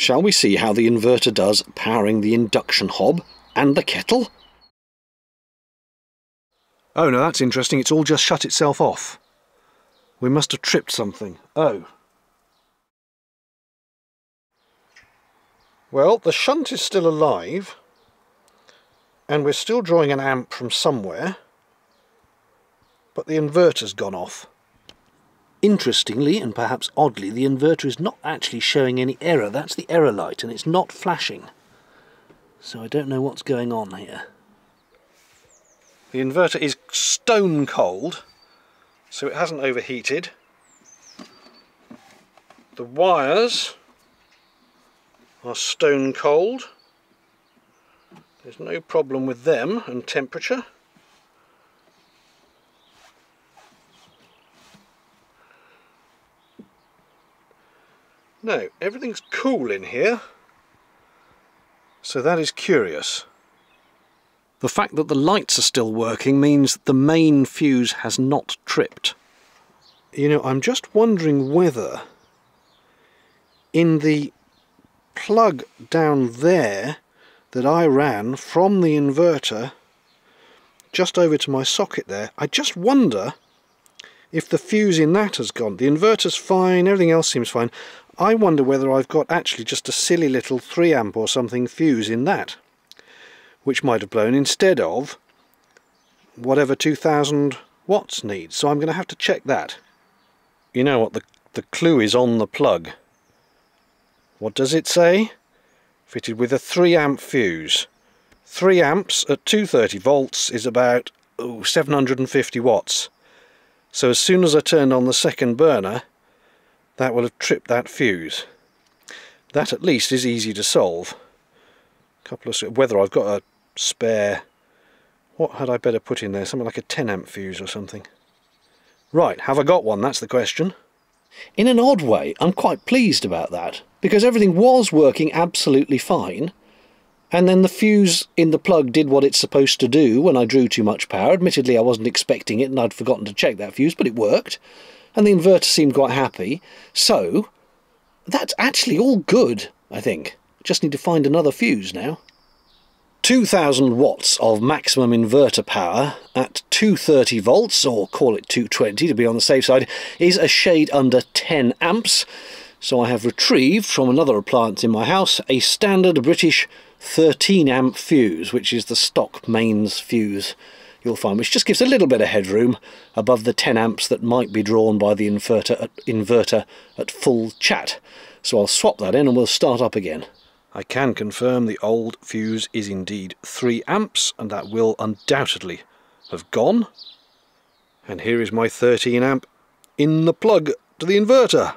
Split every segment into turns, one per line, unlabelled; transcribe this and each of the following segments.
Shall we see how the inverter does powering the induction hob and the kettle? Oh no, that's interesting. It's all just shut itself off. We must have tripped something. Oh. Well, the shunt is still alive, and we're still drawing an amp from somewhere, but the inverter's gone off. Interestingly, and perhaps oddly, the inverter is not actually showing any error. That's the error light, and it's not flashing. So I don't know what's going on here. The inverter is stone cold, so it hasn't overheated. The wires are stone cold. There's no problem with them and temperature. No, everything's cool in here. So that is curious. The fact that the lights are still working means the main fuse has not tripped. You know, I'm just wondering whether in the plug down there that I ran from the inverter just over to my socket there, I just wonder if the fuse in that has gone. The inverter's fine, everything else seems fine. I wonder whether I've got actually just a silly little 3 amp or something fuse in that which might have blown instead of whatever 2000 watts needs. So I'm going to have to check that. You know what, the, the clue is on the plug. What does it say? Fitted with a 3 amp fuse. 3 amps at 230 volts is about oh, 750 watts. So as soon as I turned on the second burner, that will have tripped that fuse. That at least is easy to solve. A Couple of whether I've got a spare what had I better put in there? Something like a 10 amp fuse or something. Right, have I got one? That's the question. In an odd way, I'm quite pleased about that, because everything was working absolutely fine, and then the fuse in the plug did what it's supposed to do when I drew too much power. Admittedly, I wasn't expecting it, and I'd forgotten to check that fuse, but it worked, and the inverter seemed quite happy. So, that's actually all good, I think. Just need to find another fuse now. 2000 watts of maximum inverter power at 230 volts, or call it 220 to be on the safe side, is a shade under 10 amps. So I have retrieved from another appliance in my house a standard British 13 amp fuse, which is the stock mains fuse you'll find, which just gives a little bit of headroom above the 10 amps that might be drawn by the inverter at, inverter at full chat. So I'll swap that in and we'll start up again. I can confirm the old fuse is indeed 3 amps and that will undoubtedly have gone. And here is my 13 amp in the plug to the inverter.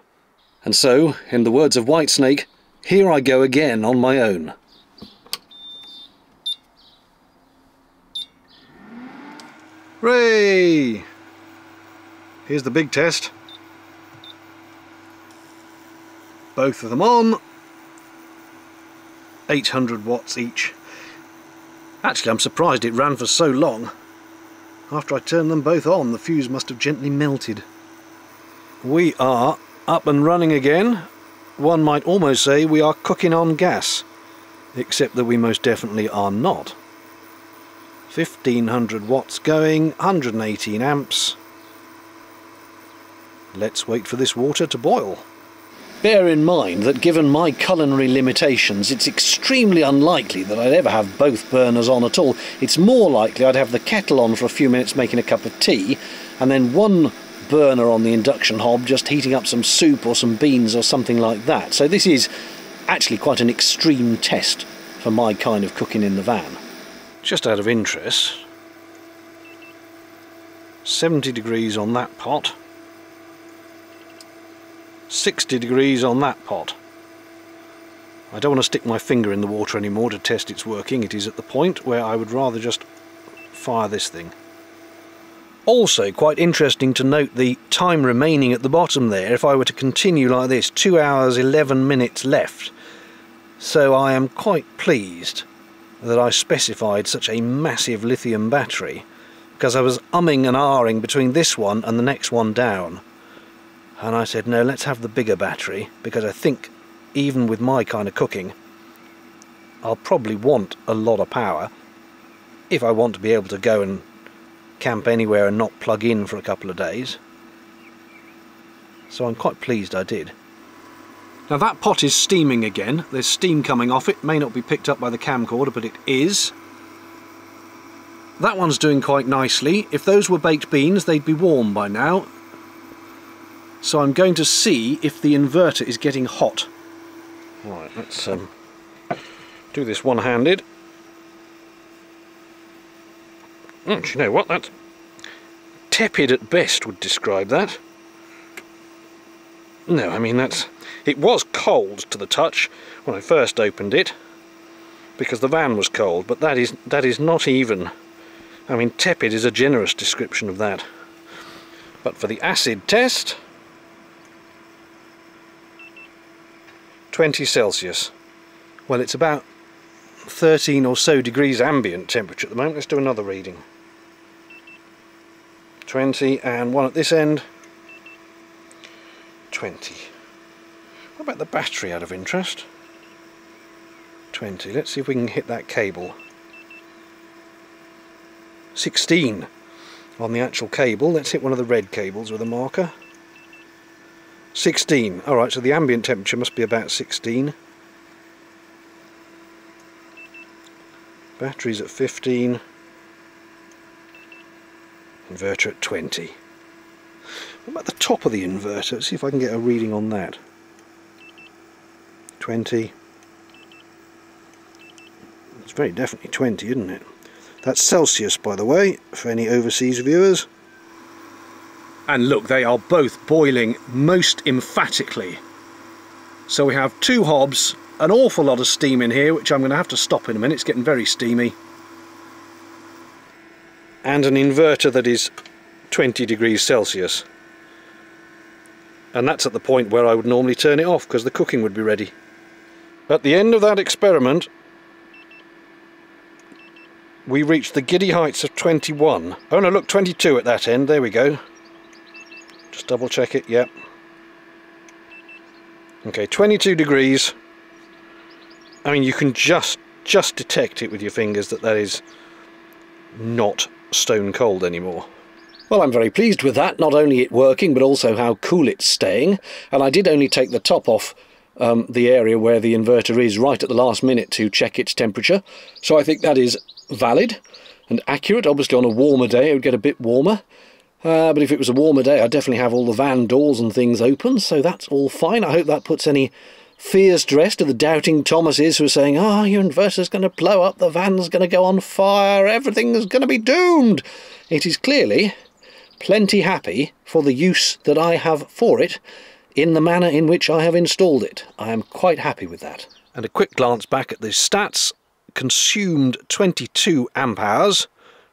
And so, in the words of Whitesnake, here I go again on my own. Hooray! Here's the big test. Both of them on. 800 watts each. Actually I'm surprised it ran for so long. After I turned them both on the fuse must have gently melted. We are up and running again. One might almost say we are cooking on gas. Except that we most definitely are not. 1500 watts going, 118 amps. Let's wait for this water to boil. Bear in mind that given my culinary limitations, it's extremely unlikely that I'd ever have both burners on at all. It's more likely I'd have the kettle on for a few minutes making a cup of tea, and then one burner on the induction hob just heating up some soup or some beans or something like that. So this is actually quite an extreme test for my kind of cooking in the van. Just out of interest, 70 degrees on that pot, 60 degrees on that pot. I don't want to stick my finger in the water anymore to test its working. It is at the point where I would rather just fire this thing. Also quite interesting to note the time remaining at the bottom there if I were to continue like this. 2 hours 11 minutes left. So I am quite pleased that I specified such a massive lithium battery because I was umming and ahhing between this one and the next one down and I said no let's have the bigger battery because I think even with my kind of cooking, I'll probably want a lot of power if I want to be able to go and camp anywhere and not plug in for a couple of days. So I'm quite pleased I did. Now that pot is steaming again. There's steam coming off it. May not be picked up by the camcorder, but it is. That one's doing quite nicely. If those were baked beans, they'd be warm by now. So I'm going to see if the inverter is getting hot. Right, let's um, do this one-handed. Oh, do you know what? That's tepid at best would describe that. No, I mean that's... It was cold to the touch when I first opened it because the van was cold, but that is that is not even... I mean, tepid is a generous description of that. But for the acid test, 20 Celsius. Well, it's about 13 or so degrees ambient temperature at the moment. Let's do another reading. 20 and one at this end. 20. What about the battery out of interest? 20. Let's see if we can hit that cable. 16 on the actual cable. Let's hit one of the red cables with a marker. 16. Alright, so the ambient temperature must be about 16. Batteries at 15. Inverter at 20. What about the top of the inverter? Let's see if I can get a reading on that. 20. It's very definitely 20, isn't it? That's Celsius, by the way, for any overseas viewers. And look, they are both boiling most emphatically. So we have two hobs, an awful lot of steam in here, which I'm going to have to stop in a minute. It's getting very steamy. And an inverter that is 20 degrees Celsius. And that's at the point where I would normally turn it off because the cooking would be ready. At the end of that experiment, we reached the giddy heights of 21. Oh no, look, 22 at that end. There we go. Just double check it, yep. Okay, 22 degrees. I mean, you can just just detect it with your fingers that that is not stone cold anymore. Well, I'm very pleased with that, not only it working, but also how cool it's staying. And I did only take the top off um, the area where the inverter is right at the last minute to check its temperature. So I think that is valid and accurate. Obviously on a warmer day it would get a bit warmer. Uh, but if it was a warmer day, I'd definitely have all the van doors and things open, so that's all fine. I hope that puts any fears to rest of the doubting Thomases who are saying, ah, oh, your inverter's going to blow up, the van's going to go on fire, everything's going to be doomed. It is clearly plenty happy for the use that I have for it in the manner in which I have installed it. I am quite happy with that. And a quick glance back at the stats, consumed 22 amp hours,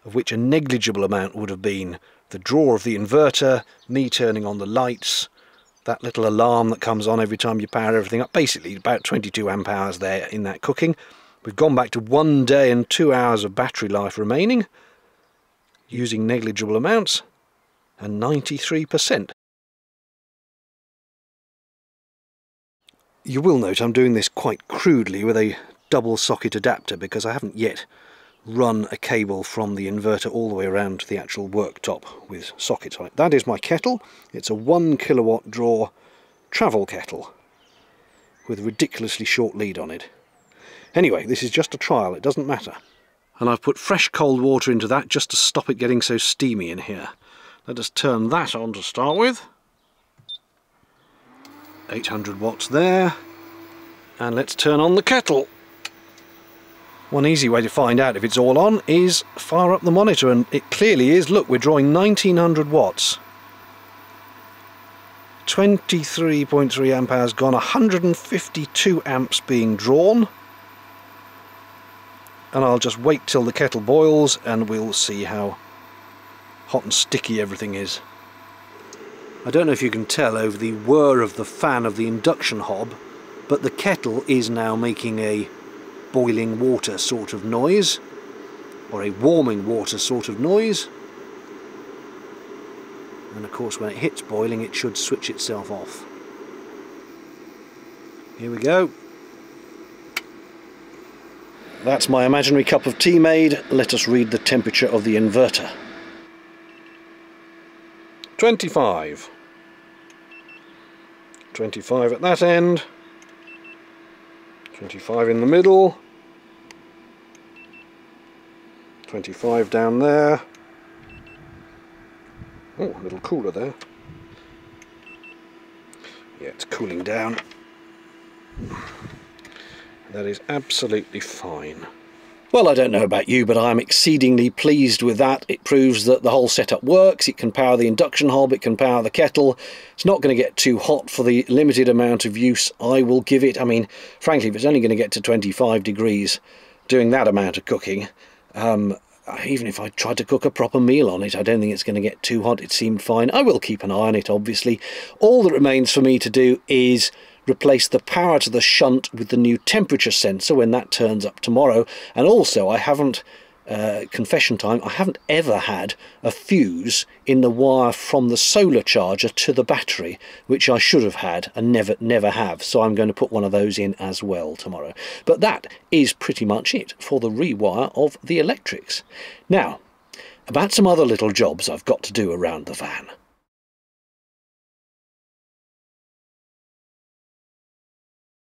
of which a negligible amount would have been the draw of the inverter, me turning on the lights, that little alarm that comes on every time you power everything up. Basically, about 22 amp hours there in that cooking. We've gone back to one day and two hours of battery life remaining, using negligible amounts, and 93%. You will note I'm doing this quite crudely with a double socket adapter because I haven't yet run a cable from the inverter all the way around to the actual worktop with sockets on it. That is my kettle. It's a one kilowatt draw travel kettle with a ridiculously short lead on it. Anyway, this is just a trial, it doesn't matter. And I've put fresh cold water into that just to stop it getting so steamy in here. Let us turn that on to start with. 800 watts there. And let's turn on the kettle. One easy way to find out if it's all on is fire up the monitor and it clearly is. Look, we're drawing 1900 watts. 23.3 amp hours gone, 152 amps being drawn. And I'll just wait till the kettle boils and we'll see how hot and sticky everything is. I don't know if you can tell over the whir of the fan of the induction hob, but the kettle is now making a boiling water sort of noise or a warming water sort of noise and of course when it hits boiling it should switch itself off. Here we go. That's my imaginary cup of tea made. Let us read the temperature of the inverter. 25. 25 at that end. 25 in the middle. 25 down there. Oh, a little cooler there. Yeah, it's cooling down. That is absolutely fine. Well, I don't know about you, but I'm exceedingly pleased with that. It proves that the whole setup works. It can power the induction hob, it can power the kettle. It's not going to get too hot for the limited amount of use I will give it. I mean, frankly, if it's only going to get to 25 degrees doing that amount of cooking, um, even if I tried to cook a proper meal on it, I don't think it's going to get too hot. It seemed fine. I will keep an eye on it, obviously. All that remains for me to do is replace the power to the shunt with the new temperature sensor when that turns up tomorrow. And also, I haven't, uh, confession time, I haven't ever had a fuse in the wire from the solar charger to the battery, which I should have had and never, never have. So I'm going to put one of those in as well tomorrow. But that is pretty much it for the rewire of the electrics. Now, about some other little jobs I've got to do around the van.